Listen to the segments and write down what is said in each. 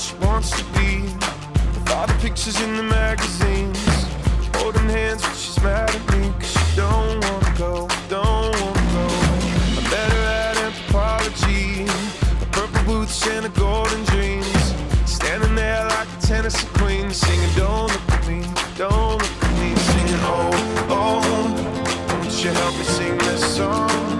she wants to be. With all the pictures in the magazines. She's holding hands, but she's mad at me. Cause she don't wanna go, don't wanna go. I met her at Anthropologie. Purple boots and the golden dreams. Standing there like a Tennessee queen, singing, Don't look at me, don't look at me. Singing, Oh, oh, won't you help me sing this song?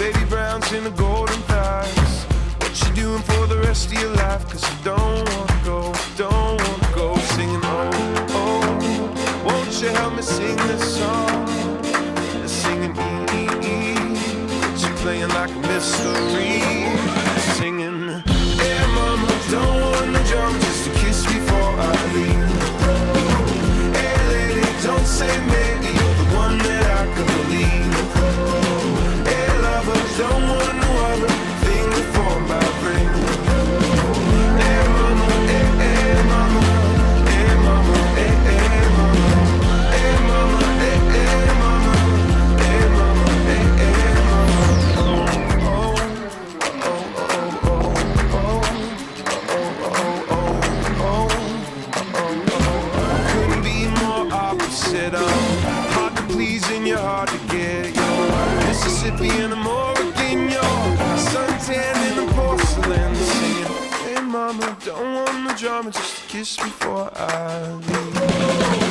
Baby browns in the golden thighs. What you doing for the rest of your life? Cause you don't wanna go, don't wanna go. Singing, oh, oh. Won't you help me sing this song? Singing, e, e, e. She playing like a mystery. Opposite. I'm hard to please and you're hard to get. You're Mississippi and I'm Oregon. You're suntan in the porcelain. Singing, hey mama, don't want no drama, just kiss before I leave.